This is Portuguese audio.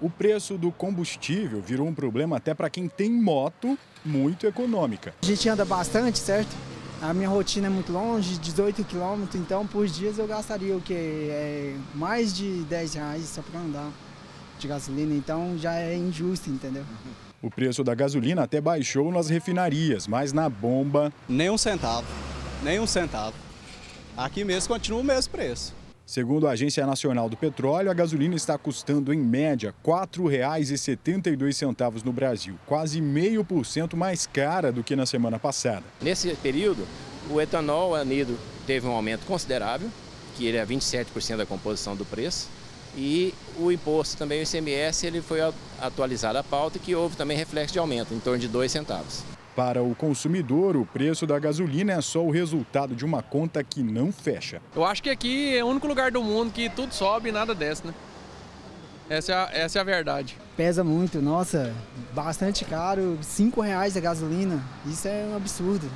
O preço do combustível virou um problema até para quem tem moto muito econômica. A gente anda bastante, certo? A minha rotina é muito longe, 18 quilômetros, então por dias eu gastaria o quê? É, mais de 10 reais só para andar de gasolina, então já é injusto, entendeu? O preço da gasolina até baixou nas refinarias, mas na bomba. Nem um centavo, nem um centavo. Aqui mesmo continua o mesmo preço. Segundo a Agência Nacional do Petróleo, a gasolina está custando em média R$ 4,72 no Brasil, quase meio por cento mais cara do que na semana passada. Nesse período, o etanol anido teve um aumento considerável, que ele é 27% da composição do preço, e o imposto também, o ICMS, ele foi atualizado a pauta, que houve também reflexo de aumento, em torno de 2 centavos. Para o consumidor, o preço da gasolina é só o resultado de uma conta que não fecha. Eu acho que aqui é o único lugar do mundo que tudo sobe e nada desce, né? Essa é a, essa é a verdade. Pesa muito, nossa, bastante caro, cinco reais a gasolina, isso é um absurdo.